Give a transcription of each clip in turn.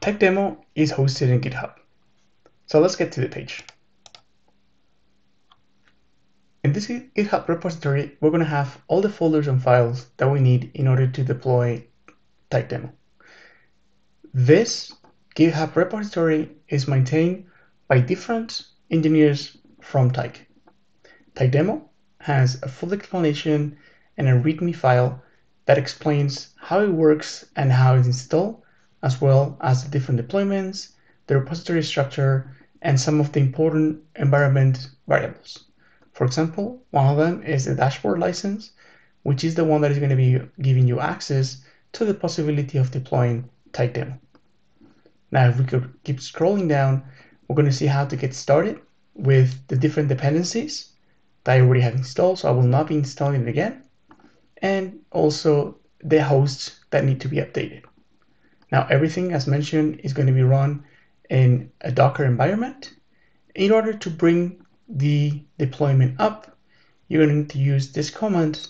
Tyk Demo is hosted in GitHub. So let's get to the page. In this GitHub repository, we're going to have all the folders and files that we need in order to deploy Tyk Demo. This GitHub repository is maintained by different engineers from Tyk. TypeDemo has a full explanation and a README file that explains how it works and how it's installed as well as the different deployments, the repository structure, and some of the important environment variables. For example, one of them is the dashboard license, which is the one that is going to be giving you access to the possibility of deploying Tyk Demo. Now, if we could keep scrolling down, we're going to see how to get started with the different dependencies that I already have installed, so I will not be installing it again, and also the hosts that need to be updated. Now everything as mentioned is going to be run in a Docker environment. In order to bring the deployment up, you're going to need to use this command.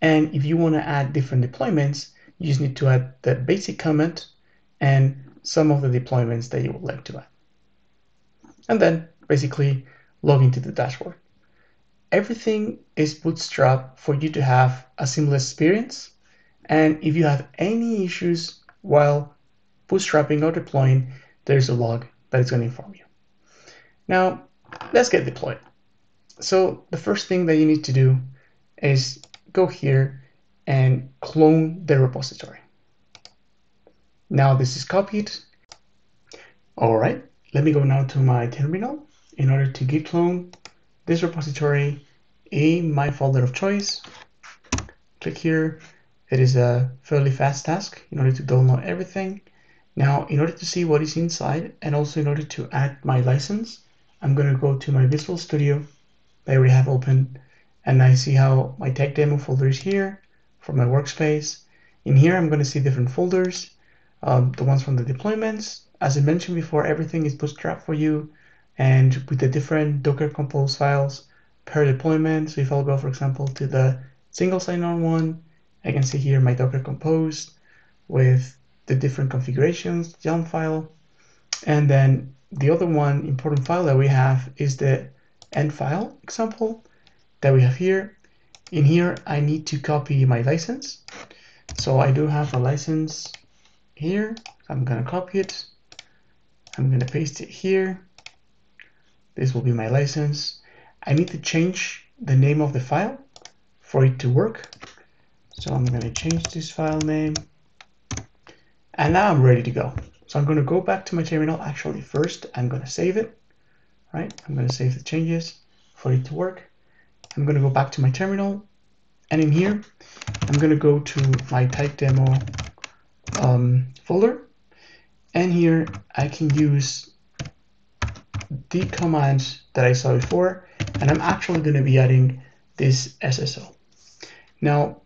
And if you want to add different deployments, you just need to add the basic command and some of the deployments that you would like to add. And then basically log into the dashboard. Everything is bootstrapped for you to have a seamless experience. And if you have any issues while bootstrapping or deploying, there's a log that is going to inform you. Now, let's get deployed. So the first thing that you need to do is go here and clone the repository. Now this is copied. All right, let me go now to my terminal in order to git clone this repository in my folder of choice. Click here. It is a fairly fast task in order to download everything. Now, in order to see what is inside and also in order to add my license, I'm going to go to my Visual Studio that I already have open and I see how my Tyk demo folder is here for my workspace. In here, I'm going to see different folders, um, the ones from the deployments. As I mentioned before, everything is bootstrapped for you and with the different Docker Compose files per deployment. So if I'll go, for example, to the single sign-on one, I can see here my Docker Compose with the different configurations, YAML file. And then the other one important file that we have is the end file example that we have here. In here, I need to copy my license. So I do have a license here. I'm going to copy it. I'm going to paste it here. This will be my license. I need to change the name of the file for it to work. So I'm going to change this file name and now I'm ready to go. So I'm going to go back to my terminal. Actually, first, I'm going to save it. Right? I'm going to save the changes for it to work. I'm going to go back to my terminal. And in here, I'm going to go to my Tyk Demo um, folder. And here, I can use the commands that I saw before. And I'm actually going to be adding this SSO. Now,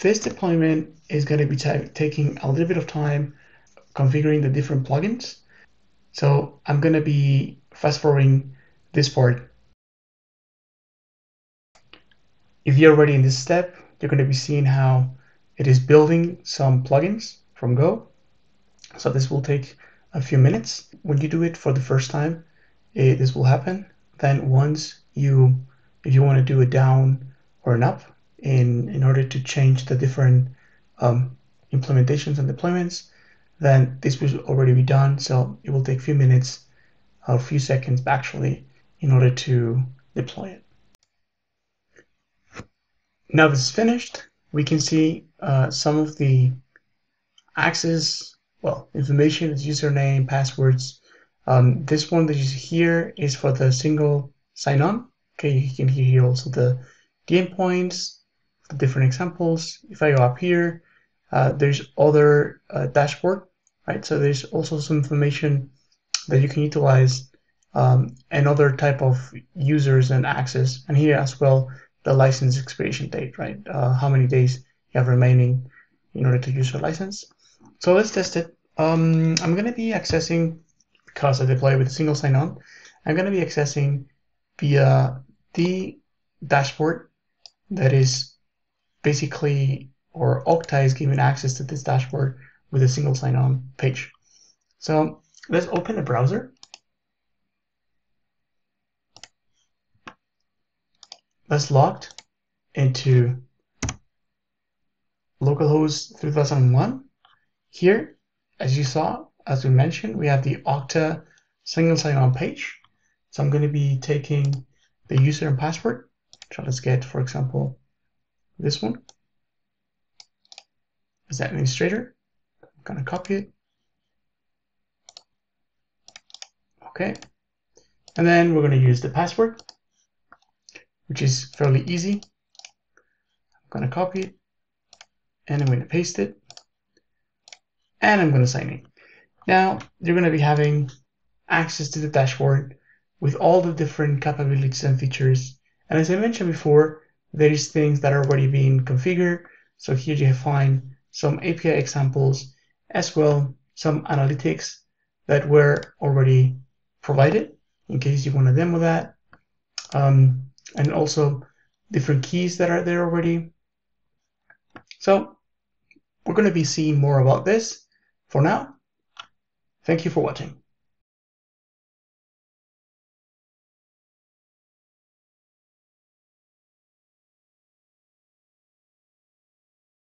this deployment is going to be taking a little bit of time configuring the different plugins. So I'm going to be fast forwarding this part. If you're already in this step, you're going to be seeing how it is building some plugins from Go. So this will take a few minutes. When you do it for the first time, it, this will happen. Then once you, if you want to do a down or an up, in, in order to change the different um, implementations and deployments, then this will already be done. So it will take a few minutes, a few seconds actually, in order to deploy it. Now this is finished, we can see uh, some of the access, well, information, its username, passwords. Um, this one that you see here is for the single sign-on. Okay, you can hear here also the, the endpoints, the different examples. If I go up here, uh, there's other uh, dashboard, right? So there's also some information that you can utilize um, and other type of users and access. And here as well, the license expiration date, right? Uh, how many days you have remaining in order to use your license. So let's test it. Um, I'm going to be accessing, because I deploy with a single sign-on, I'm going to be accessing via the dashboard that is basically, or Okta is giving access to this dashboard with a single sign-on page. So let's open a browser. Let's log into localhost 3001. Here, as you saw, as we mentioned, we have the Okta single sign-on page. So I'm going to be taking the user and password. So let's get, for example, this one as administrator. I'm going to copy it. Okay. And then we're going to use the password, which is fairly easy. I'm going to copy it and I'm going to paste it and I'm going to sign in. Now you're going to be having access to the dashboard with all the different capabilities and features. And as I mentioned before, there is things that are already being configured. So here you find some API examples as well, some analytics that were already provided in case you want to demo that. Um, and also different keys that are there already. So we're going to be seeing more about this. For now, thank you for watching.